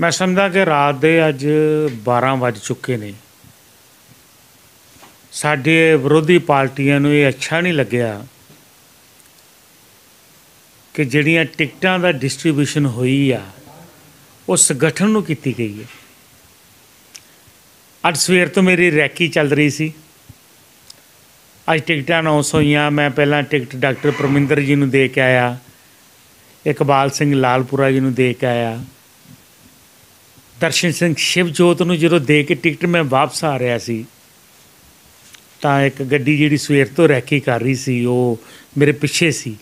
ਮੈਂ ਸਮਝਦਾ ਕਿ ਰਾਤ ਦੇ ਅੱਜ 12 ਵੱਜ ਚੁੱਕੇ ਨੇ। ਸਾਡੇ ਵਿਰੋਧੀ ਪਾਰਟੀਆਂ ਨੂੰ ਇਹ ਅੱਛਾ ਨਹੀਂ ਲੱਗਿਆ ਕਿ ਜਿਹੜੀਆਂ ਟਿਕਟਾਂ ਦਾ ਡਿਸਟ੍ਰੀਬਿਊਸ਼ਨ ਹੋਈ ਆ, ਉਹ ਸੰਗਠਨ ਨੂੰ ਕੀਤੀ ਗਈ ਹੈ। ਅੱਜ ਸਵੇਰ ਤੋਂ ਮੇਰੀ ਰੈਕੀ ਚੱਲ ਰਹੀ ਸੀ। ਅੱਜ ਟਿਕਟਾਂ ਅਨਾਉਂਸ ਹੋਈਆਂ। ਮੈਂ ਪਹਿਲਾਂ ਟਿਕਟ ਡਾਕਟਰ ਪਰਮਿੰਦਰ ਜੀ ਨੂੰ ਦੇ ਕੇ ਆਇਆ, ਇਕਬਾਲ ਸਿੰਘ ਲਾਲਪੁਰਾ ਜੀ ਨੂੰ ਦੇ ਕੇ ਆਇਆ। ਦਰਸ਼ਨ ਸਿੰਘ ਸ਼ਿਵਜੋਤ ਨੂੰ ਜਦੋਂ ਦੇ ਕੇ ਟਿਕਟ ਮੈਂ ਵਾਪਸ ਆ ਰਿਹਾ ਸੀ, ਤਾਂ ਇੱਕ ਗੱਡੀ ਜਿਹੜੀ ਸਵੇਰ ਤੋਂ ਰੈਕੀ ਕਰ ਰਹੀ ਸੀ, ਉਹ ਮੇਰੇ ਪਿੱਛੇ ਸੀ।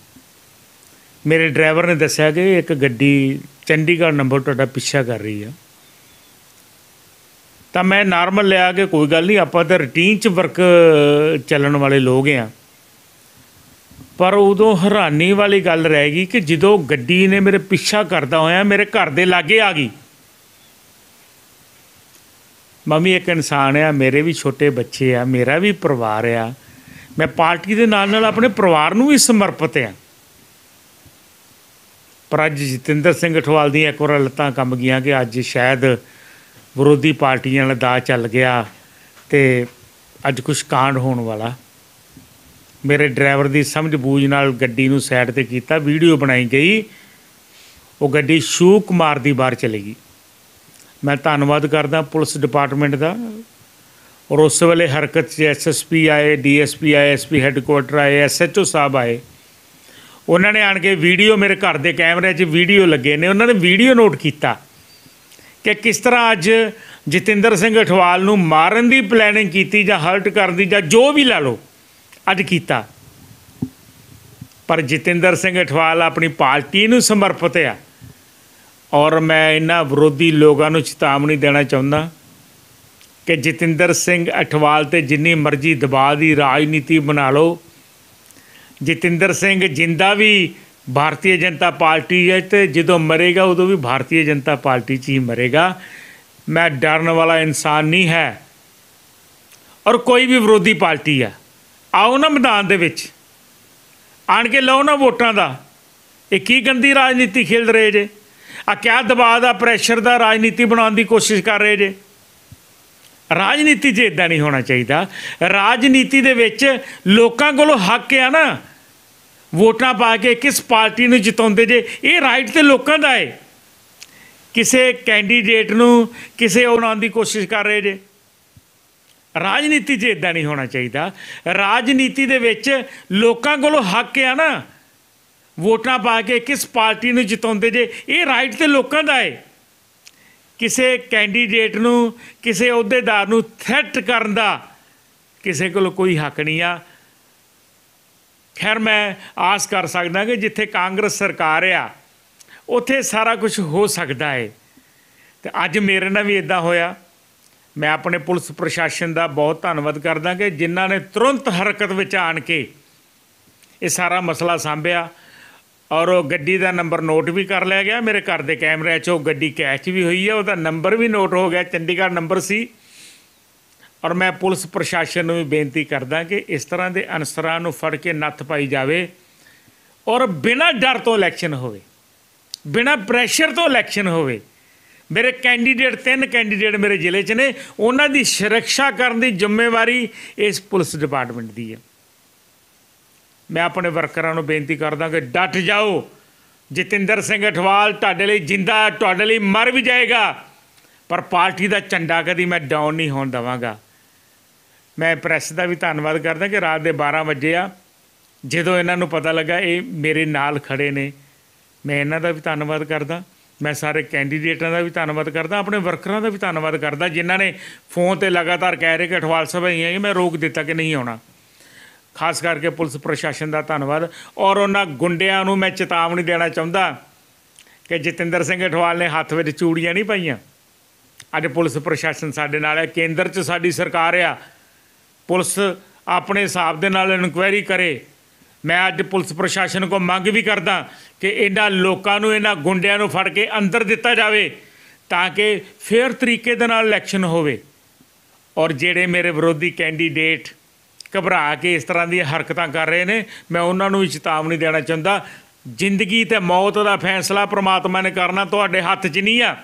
ਮੇਰੇ ਡਰਾਈਵਰ ਨੇ ਦੱਸਿਆ ਕਿ ਇੱਕ ਗੱਡੀ ਚੰਡੀਗੜ੍ਹ ਨੰਬਰ ਤੁਹਾਡਾ ਪਿੱਛਾ ਕਰ ਰਹੀ ਆ। ਤਾਂ ਮੈਂ ਨਾਰਮਲ ਲਿਆ ਕਿ ਕੋਈ ਗੱਲ ਨਹੀਂ, ਆਪਾਂ ਤਾਂ ਰੂਟੀਨ 'ਚ ਵਰਕ ਚੱਲਣ ਵਾਲੇ ਲੋਕ ਆ। ਪਰ ਉਦੋਂ ਹੈਰਾਨੀ ਵਾਲੀ ਗੱਲ ਰਹਿ ਗਈ ਕਿ ਜਦੋਂ ਗੱਡੀ ਨੇ ਮੇਰੇ ਪਿੱਛਾ ਕਰਦਾ ਹੋਇਆ, ਮੇਰੇ ਘਰ ਦੇ ਲਾਗੇ ਆ ਗਈ। ਮੰਮੀ ਇੱਕ ਇਨਸਾਨ ਆ, ਮੇਰੇ ਵੀ ਛੋਟੇ ਬੱਚੇ ਆ, ਮੇਰਾ ਵੀ ਪਰਿਵਾਰ ਆ। ਮੈਂ ਪਾਰਟੀ ਦੇ ਨਾਲ ਨਾਲ ਆਪਣੇ ਪਰਿਵਾਰ ਨੂੰ ਵੀ ਸਮਰਪਿਤ ਆ। ਪਰ ਅੱਜ ਜਤਿੰਦਰ ਸਿੰਘ ਅਠਵਾਲ ਦੀਆਂ ਇੱਕ ਵਾਰ ਲੱਤਾਂ ਕੰਬ ਗਈਆਂ ਕਿ ਅੱਜ ਸ਼ਾਇਦ ਵਿਰੋਧੀ ਪਾਰਟੀਆਂ ਨਾਲ ਦਾ ਚੱਲ ਗਿਆ ਤੇ ਅੱਜ ਕੁਝ ਕਾਂਡ ਹੋਣ ਵਾਲਾ। ਮੇਰੇ ਡਰਾਈਵਰ ਦੀ ਸਮਝ ਬੂਝ ਨਾਲ ਗੱਡੀ ਨੂੰ ਸਾਈਡ ਤੇ ਕੀਤਾ, ਵੀਡੀਓ ਬਣਾਈ ਗਈ। ਉਹ ਗੱਡੀ ਸ਼ੂ ਕੁਮਾਰ ਦੀ ਬਾਹਰ ਚਲੀ ਗਈ। ਮੈਂ ਧੰਨਵਾਦ ਕਰਦਾ ਪੁਲਿਸ ਡਿਪਾਰਟਮੈਂਟ ਦਾ। ਔਰ ਉਸ ਵੇਲੇ ਹਰਕਤ 'ਚ ਐਸਐਸਪੀ ਆਏ ਡੀਐਸਪੀ ਆਏ ਐਸਪੀ ਹੈੱਡਕੁਆਟਰ ਆਏ ਐਸਐਚਓ ਸਾਹਿਬ ਆਏ। ਉਹਨਾਂ ਨੇ ਆਣ ਕੇ ਵੀਡੀਓ ਮੇਰੇ ਘਰ ਦੇ ਕੈਮਰੇ 'ਚ ਵੀਡੀਓ ਲੱਗੇ ਨੇ। ਉਹਨਾਂ ਨੇ ਵੀਡੀਓ ਨੋਟ ਕੀਤਾ ਕਿ ਕਿਸ ਤਰ੍ਹਾਂ ਅੱਜ ਜਤਿੰਦਰ ਸਿੰਘ ਅਠਵਾਲ ਨੂੰ ਮਾਰਨ ਦੀ ਪਲੈਨਿੰਗ ਕੀਤੀ ਜਾਂ ਹਰਟ ਕਰਨ ਦੀ ਜਾਂ ਜੋ ਵੀ ਲਾ ਲਓ, ਅੱਜ ਕੀਤਾ। ਪਰ ਜਤਿੰਦਰ ਸਿੰਘ ਅਠਵਾਲ ਆਪਣੀ ਪਾਰਟੀ ਨੂੰ ਸਮਰਪਿਤ ਆ। ਔਰ ਮੈਂ ਇਹਨਾਂ ਵਿਰੋਧੀ ਲੋਕਾਂ ਨੂੰ ਚੇਤਾਵਨੀ ਦੇਣਾ ਚਾਹੁੰਦਾ ਕਿ ਜਤਿੰਦਰ ਸਿੰਘ ਅਠਵਾਲ ਤੇ ਜਿੰਨੀ ਮਰਜ਼ੀ ਦਬਾਅ ਦੀ ਰਾਜਨੀਤੀ ਬਣਾ ਲਓ। ਜਤਿੰਦਰ ਸਿੰਘ ਜਿੰਦਾ ਵੀ ਭਾਰਤੀ ਜਨਤਾ ਪਾਰਟੀ ਹੈ ਤੇ ਜਦੋਂ ਮਰੇਗਾ ਉਦੋਂ ਵੀ ਭਾਰਤੀ ਜਨਤਾ ਪਾਰਟੀ 'ਚ ਹੀ ਮਰੇਗਾ। ਮੈਂ ਡਰਨ ਵਾਲਾ ਇਨਸਾਨ ਨਹੀਂ ਹੈ ਔਰ ਕੋਈ ਵੀ ਵਿਰੋਧੀ ਪਾਰਟੀ ਆ ਆਓ ਨਾ ਮੈਦਾਨ ਦੇ ਵਿੱਚ। ਆਣ ਕੇ ਲਓ ਨਾ ਵੋਟਾਂ ਦਾ। ਇਹ ਕੀ ਗੰਦੀ ਰਾਜਨੀਤੀ ਖੇਡ ਰਹੇ ਜੇ? ਆ ਕਿਆ ਦਬਾਅ ਦਾ ਪ੍ਰੈਸ਼ਰ ਦਾ? ਰਾਜਨੀਤੀ ਬਣਾਉਣ ਦੀ ਕੋਸ਼ਿਸ਼ ਕਰ ਰਹੇ ਜੇ। ਰਾਜਨੀਤੀ 'ਚ ਇਦਾਂ ਨਹੀਂ ਹੋਣਾ ਚਾਹੀਦਾ। ਰਾਜਨੀਤੀ ਦੇ ਵਿੱਚ ਲੋਕਾਂ ਕੋਲੋਂ ਹੱਕ ਆ ਨਾ। ਵੋਟਾਂ ਪਾ ਕੇ ਕਿਸ ਪਾਰਟੀ ਨੂੰ ਜਿਤਾਉਂਦੇ ਜੇ? ਇਹ ਰਾਈਟ ਤੇ ਲੋਕਾਂ ਦਾ ਹੈ ਕਿਸੇ ਕੈਂਡੀਡੇਟ ਨੂੰ ਕਿਸੇ ਉਹ ਦੀ ਕੋਸ਼ਿਸ਼ ਕਰ ਰਹੇ ਜੇ। ਰਾਜਨੀਤੀ 'ਚ ਇਦਾਂ ਨਹੀਂ ਹੋਣਾ ਚਾਹੀਦਾ। ਰਾਜਨੀਤੀ ਦੇ ਵਿੱਚ ਲੋਕਾਂ ਕੋਲੋਂ ਹੱਕ ਆ ਨਾ। ਵੋਟਾਂ ਪਾ ਕੇ ਕਿਸ ਪਾਰਟੀ ਨੂੰ ਜਿਤਾਉਂਦੇ ਜੇ? ਇਹ ਰਾਈਟ ਤੇ ਲੋਕਾਂ ਦਾ ਹੈ ਕਿਸੇ ਕੈਂਡੀਡੇਟ ਨੂੰ, ਕਿਸੇ ਅਹੁਦੇਦਾਰ ਨੂੰ ਥ੍ਰੈਟ ਕਰਨ ਦਾ ਕਿਸੇ ਕੋਲ ਕੋਈ ਹੱਕ ਨਹੀਂ ਆ। ਖੈਰ, ਮੈਂ ਆਸ ਕਰ ਸਕਦਾ ਕਿ ਜਿੱਥੇ ਕਾਂਗਰਸ ਸਰਕਾਰ ਆ, ਉੱਥੇ ਸਾਰਾ ਕੁਝ ਹੋ ਸਕਦਾ ਹੈ ਤੇ ਅੱਜ ਮੇਰੇ ਨਾਲ ਵੀ ਇਦਾਂ ਹੋਇਆ। ਮੈਂ ਆਪਣੇ ਪੁਲਿਸ ਪ੍ਰਸ਼ਾਸਨ ਦਾ ਬਹੁਤ ਧੰਨਵਾਦ ਕਰਦਾ ਕਿ ਜਿਨ੍ਹਾਂ ਨੇ ਤੁਰੰਤ ਹਰਕਤ ਵਿੱਚ ਆਣ ਕੇ ਇਹ ਸਾਰਾ ਮਸਲਾ ਸੰਭਿਆ। ਔਰ ਉਹ ਗੱਡੀ ਦਾ ਨੰਬਰ ਨੋਟ ਵੀ ਕਰ ਲਿਆ ਗਿਆ। ਮੇਰੇ ਘਰ ਦੇ ਕੈਮਰੇ 'ਚ ਉਹ ਗੱਡੀ ਕੈਚ ਵੀ ਹੋਈ ਹੈ ਉਹਦਾ ਨੰਬਰ ਵੀ ਨੋਟ ਹੋ ਗਿਆ, ਚੰਡੀਗੜ੍ਹ ਨੰਬਰ ਸੀ। ਔਰ ਮੈਂ ਪੁਲਿਸ ਪ੍ਰਸ਼ਾਸਨ ਨੂੰ ਵੀ ਬੇਨਤੀ ਕਰਦਾ ਕਿ ਇਸ ਤਰ੍ਹਾਂ ਦੇ ਅਨਸਰਾਂ ਨੂੰ ਫੜ ਕੇ ਨੱਥ ਪਾਈ ਜਾਵੇ ਔਰ ਬਿਨਾਂ ਡਰ ਤੋਂ ਇਲੈਕਸ਼ਨ ਹੋਵੇ, ਬਿਨਾਂ ਪ੍ਰੈਸ਼ਰ ਤੋਂ ਇਲੈਕਸ਼ਨ ਹੋਵੇ। ਮੇਰੇ ਕੈਂਡੀਡੇਟ ਤਿੰਨ ਕੈਂਡੀਡੇਟ ਮੇਰੇ ਜ਼ਿਲ੍ਹੇ 'ਚ ਨੇ, ਉਹਨਾਂ ਦੀ ਸੁਰੱਖਿਆ ਕਰਨ ਦੀ ਜ਼ਿੰਮੇਵਾਰੀ ਇਸ ਪੁਲਿਸ ਡਿਪਾਰਟਮੈਂਟ ਦੀ ਹੈ। ਮੈਂ ਆਪਣੇ ਵਰਕਰਾਂ ਨੂੰ ਬੇਨਤੀ ਕਰਦਾ ਕਿ ਡਟ ਜਾਓ। ਜਤਿੰਦਰ ਸਿੰਘ ਅਠਵਾਲ ਤੁਹਾਡੇ ਲਈ ਜਿੰਦਾ ਤੁਹਾਡੇ ਲਈ ਮਰ ਵੀ ਜਾਏਗਾ। ਪਰ ਪਾਰਟੀ ਦਾ ਝੰਡਾ ਕਦੀ ਮੈਂ ਡਾਊਨ ਨਹੀਂ ਹੋਣ ਦਵਾਂਗਾ। ਮੈਂ ਪ੍ਰੈਸ ਦਾ ਵੀ ਧੰਨਵਾਦ ਕਰਦਾ ਕਿ ਰਾਤ ਦੇ 12 ਵਜੇ ਆ। ਜਦੋਂ ਇਹਨਾਂ ਨੂੰ ਪਤਾ ਲੱਗਾ ਇਹ ਮੇਰੇ ਨਾਲ ਖੜੇ ਨੇ, ਮੈਂ ਇਹਨਾਂ ਦਾ ਵੀ ਧੰਨਵਾਦ ਕਰਦਾ। ਮੈਂ ਸਾਰੇ ਕੈਂਡੀਡੇਟਾਂ ਦਾ ਵੀ ਧੰਨਵਾਦ ਕਰਦਾ, ਆਪਣੇ ਵਰਕਰਾਂ ਦਾ ਵੀ ਧੰਨਵਾਦ ਕਰਦਾ, ਜਿਨ੍ਹਾਂ ਨੇ ਫੋਨ ਤੇ ਲਗਾਤਾਰ ਕਹਿ ਰਹੇ ਕਿ ਅਠਵਾਲ ਸਾਹਿਬ ਹੀ ਹੈ ਮੈਂ ਰੋਕ ਦਿੱਤਾ ਕਿ ਨਹੀਂ ਆਉਣਾ। ਖਾਸ ਕਰਕੇ ਪੁਲਿਸ ਪ੍ਰਸ਼ਾਸਨ ਦਾ ਧੰਨਵਾਦ। ਔਰ ਉਹਨਾਂ ਗੁੰਡਿਆਂ ਨੂੰ ਮੈਂ ਚੇਤਾਵਨੀ ਦੇਣਾ ਚਾਹੁੰਦਾ ਕਿ ਜਤਿੰਦਰ ਸਿੰਘ ਅਠਵਾਲ ਨੇ ਹੱਥ ਵਿੱਚ ਚੂੜੀਆਂ ਨਹੀਂ ਪਾਈਆਂ। ਅੱਜ ਪੁਲਿਸ ਪ੍ਰਸ਼ਾਸਨ ਸਾਡੇ ਨਾਲ ਹੈ, ਕੇਂਦਰ 'ਚ ਸਾਡੀ ਸਰਕਾਰ ਆ। ਪੁਲਿਸ ਆਪਣੇ ਹਿਸਾਬ ਦੇ ਨਾਲ ਇਨਕੁਆਇਰੀ ਕਰੇ। ਮੈਂ ਅੱਜ ਪੁਲਿਸ ਪ੍ਰਸ਼ਾਸਨ ਕੋ ਮੰਗ ਵੀ ਕਰਦਾ ਕਿ ਇਹਨਾਂ ਲੋਕਾਂ ਨੂੰ, ਇਹਨਾਂ ਗੁੰਡਿਆਂ ਨੂੰ ਫੜ ਕੇ ਅੰਦਰ ਦਿੱਤਾ ਜਾਵੇ ਤਾਂ ਕਿ ਫੇਅਰ ਤਰੀਕੇ ਦੇ ਨਾਲ ਇਲੈਕਸ਼ਨ ਹੋਵੇ। ਔਰ ਜਿਹੜੇ ਮੇਰੇ ਵਿਰੋਧੀ ਕੈਂਡੀਡੇਟ ਘਬਰਾ ਕੇ ਇਸ ਤਰ੍ਹਾਂ ਦੀਆਂ ਹਰਕਤਾਂ ਕਰ ਰਹੇ ਨੇ। ਮੈਂ ਉਹਨਾਂ ਨੂੰ ਵੀ ਚੇਤਾਵਨੀ ਦੇਣਾ ਚਾਹੁੰਦਾ, ਜ਼ਿੰਦਗੀ ਤੇ ਮੌਤ ਦਾ ਫੈਸਲਾ ਪ੍ਰਮਾਤਮਾ ਨੇ ਕਰਨਾ ਤੁਹਾਡੇ ਹੱਥ 'ਚ ਨਹੀਂ ਆ।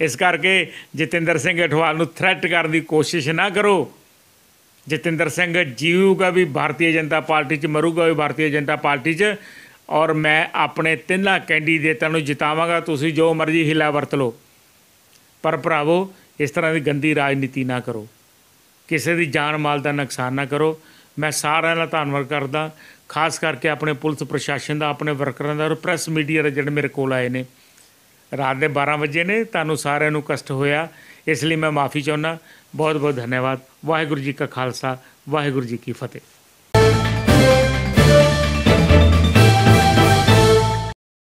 ਇਸ ਕਰਕੇ ਜਤਿੰਦਰ ਸਿੰਘ ਅਠਵਾਲ ਨੂੰ ਥ੍ਰੈਟ ਕਰਨ ਦੀ ਕੋਸ਼ਿਸ਼ ਨਾ ਕਰੋ। ਜਤਿੰਦਰ ਸਿੰਘ ਜੀਊਗਾ ਵੀ ਭਾਰਤੀ ਜਨਤਾ ਪਾਰਟੀ 'ਚ, ਮਰੂਗਾ ਵੀ ਭਾਰਤੀ ਜਨਤਾ ਪਾਰਟੀ 'ਚ ਔਰ ਮੈਂ ਆਪਣੇ ਤਿੰਨਾਂ ਕੈਂਡੀਡੇਟਾਂ ਨੂੰ ਜਿਤਾਵਾਂਗਾ, ਤੁਸੀਂ ਜੋ ਮਰਜ਼ੀ ਹਿਲਾ ਵਰਤ ਲਓ। ਪਰ ਭਰਾਵੋ, ਇਸ ਤਰ੍ਹਾਂ ਦੀ ਗੰਦੀ ਰਾਜਨੀਤੀ ਨਾ ਕਰੋ। ਕਿਸੇ ਦੀ ਜਾਨ ਮਾਲ ਦਾ ਨੁਕਸਾਨ ਨਾ ਕਰੋ। ਮੈਂ ਸਾਰਿਆਂ ਦਾ ਧੰਨਵਾਦ ਕਰਦਾ। ਖਾਸ ਕਰਕੇ ਆਪਣੇ ਪੁਲਿਸ ਪ੍ਰਸ਼ਾਸਨ ਦਾ, ਆਪਣੇ ਵਰਕਰਾਂ ਦਾ ਔਰ ਪ੍ਰੈਸ ਮੀਡੀਆ ਦੇ ਜਿਹੜੇ ਮੇਰੇ ਕੋਲ ਆਏ ਨੇ। ਰਾਤ ਦੇ 12 ਵਜੇ ਨੇ, ਤੁਹਾਨੂੰ ਸਾਰਿਆਂ ਨੂੰ ਕਸ਼ਟ ਹੋਇਆ। ਇਸ ਲਈ ਮੈਂ ਮਾਫੀ ਚਾਹੁੰਦਾ। ਬਹੁਤ ਬਹੁਤ ਧੰਨਵਾਦ। ਵਾਹਿਗੁਰੂ ਜੀ ਕਾ ਖਾਲਸਾ, ਵਾਹਿਗੁਰੂ ਜੀ ਕੀ ਫਤਿਹ।